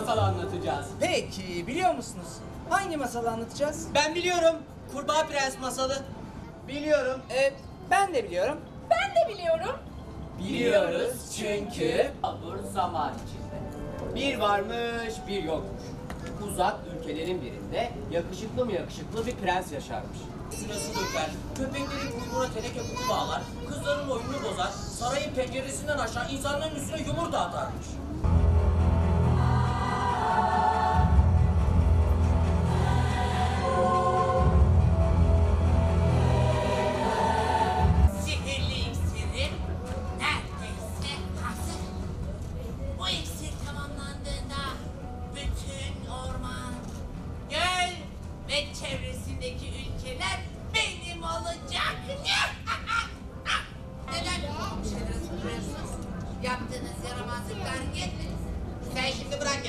masal anlatacağız. Peki biliyor musunuz? Hangi masalı anlatacağız? Ben biliyorum. Kurbağa Prens masalı. Biliyorum. Ee, ben de biliyorum. Ben de biliyorum. Biliyoruz çünkü abur zaman içinde. Bir varmış bir yokmuş. Uzak ülkelerin birinde yakışıklı mı yakışıklı bir prens yaşarmış. Sırası döker. Köpeklerin kuyruğuna teneke kutu bağlar. Kızların oyununu bozar. Sarayın penceresinden aşağı insanların üstüne yumurta atarmış.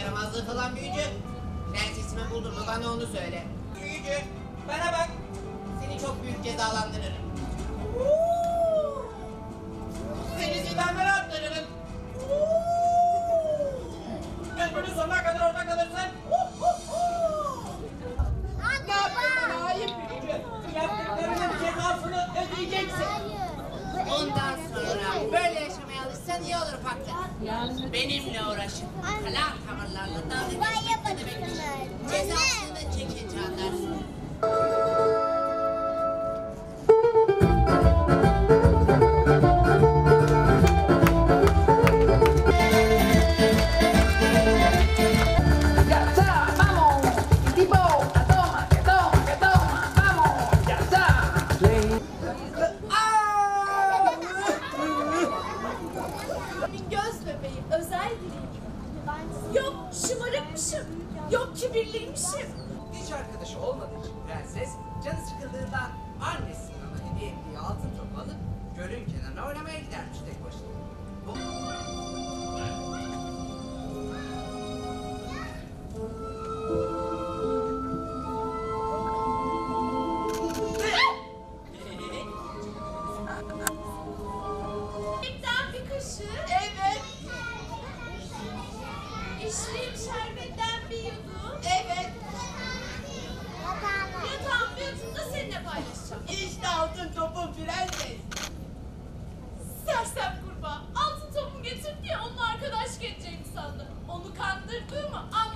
Yaramazlığı falan büyücü. Prensesimi buldun mu bana onu söyle. Büyücü bana bak. Seni çok büyük cezalandırırım. İyi olur ufaklık. Benimle uğraşın. Kala tavırlarla dalga geçmek ne demekmiş? Cezasını anlarsın. Yok şımarıkmışım. Yok kibirliymişim. Hiç arkadaşı olmadığı için prenses canı sıkıldığından annesinin ona hediye İçtiğim şerbetten bir yudum. Evet. Yatağım bir yudum da seninle paylaşacağım. İşte altın topun prenses. Sersem kurbağa. Altın topun getirdi ya onunla arkadaşlık edeceğimi sandı. Onu kandırdığımı anladım.